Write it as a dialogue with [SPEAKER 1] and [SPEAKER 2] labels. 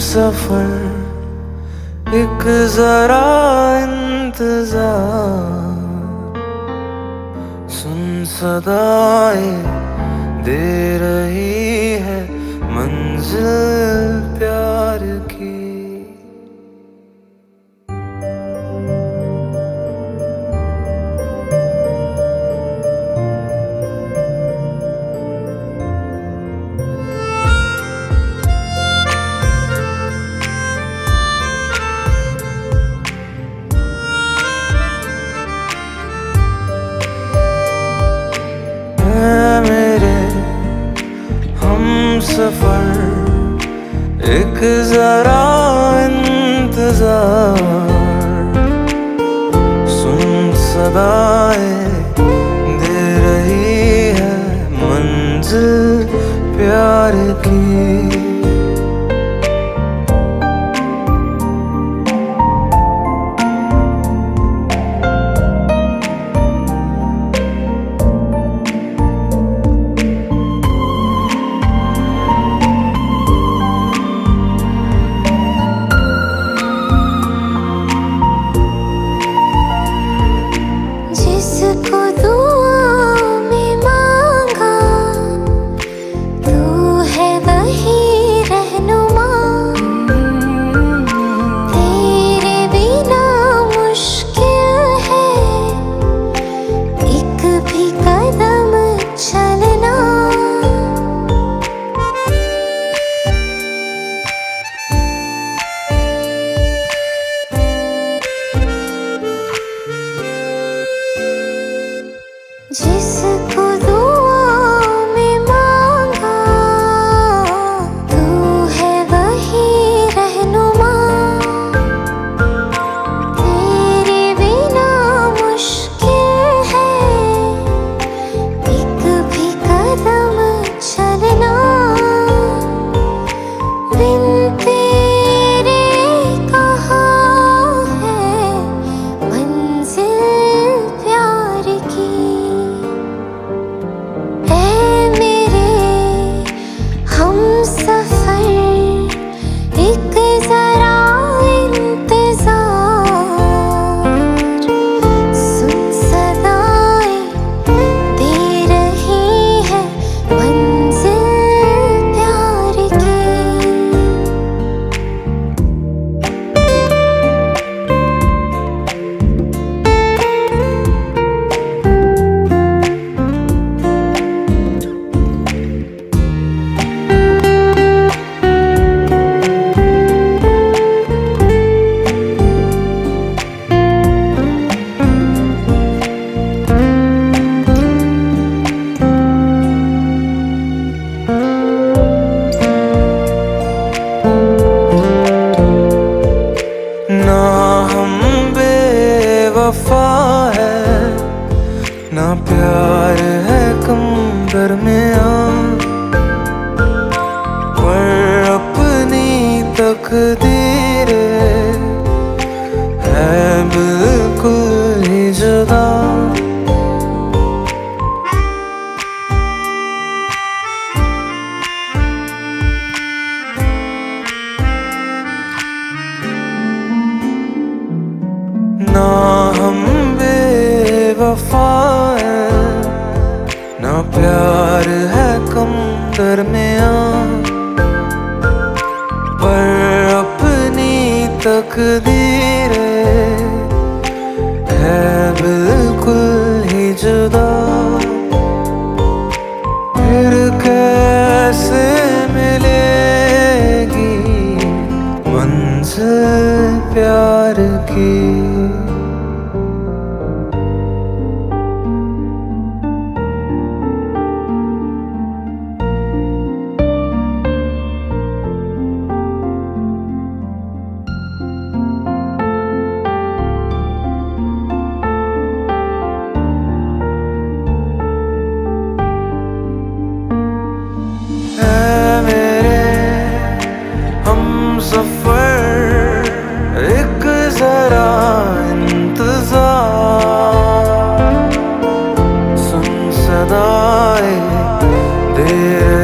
[SPEAKER 1] सफ़र एक जरा इंतज़ार। सुन सदाए दे रही है मंजिल प्यार। सफ़र एक जरा इंतज़ार। सुन सदा पर अपनी तकदीर है बिल्कुल ही ना हम बेवफा है ना प्यार है गम दरमिया पर अपनी तकदीर ser.